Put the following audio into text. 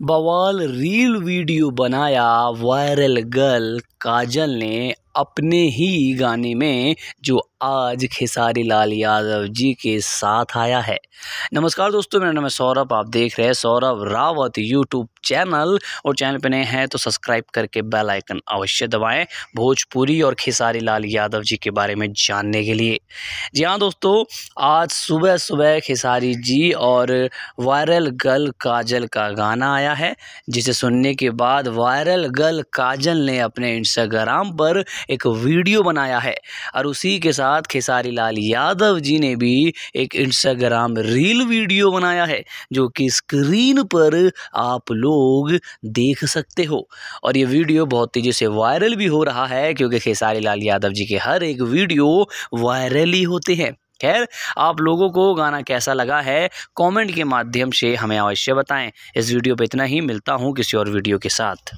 बवाल reel video बनाया viral girl Kajal ने अपने ही गाने में जो आज खेसारी लाल यादव जी के साथ आया है। नमस्कार दोस्तों, मेरा नाम है सौरभ, आप देख रहे हैं सौरभ रावत यूट्यूब चैनल। और चैनल पर नए हैं तो सब्सक्राइब करके बेल आइकन अवश्य दबाएँ भोजपुरी और खेसारी लाल यादव जी के बारे में जानने के लिए। जी हाँ दोस्तों, आज सुबह सुबह खेसारी जी और वायरल गर्ल काजल का गाना आया है, जिसे सुनने के बाद वायरल गर्ल काजल ने अपने इंस्टाग्राम पर एक वीडियो बनाया है। और उसी के साथ खेसारी लाल यादव जी ने भी एक इंस्टाग्राम रील वीडियो बनाया है, जो कि स्क्रीन पर आप लोग देख सकते हो। और ये वीडियो बहुत तेज़ी से वायरल भी हो रहा है, क्योंकि खेसारी लाल यादव जी के हर एक वीडियो वायरल ही होते हैं। खैर, आप लोगों को गाना कैसा लगा है कमेंट के माध्यम से हमें अवश्य बताएँ। इस वीडियो पे इतना ही, मिलता हूँ किसी और वीडियो के साथ।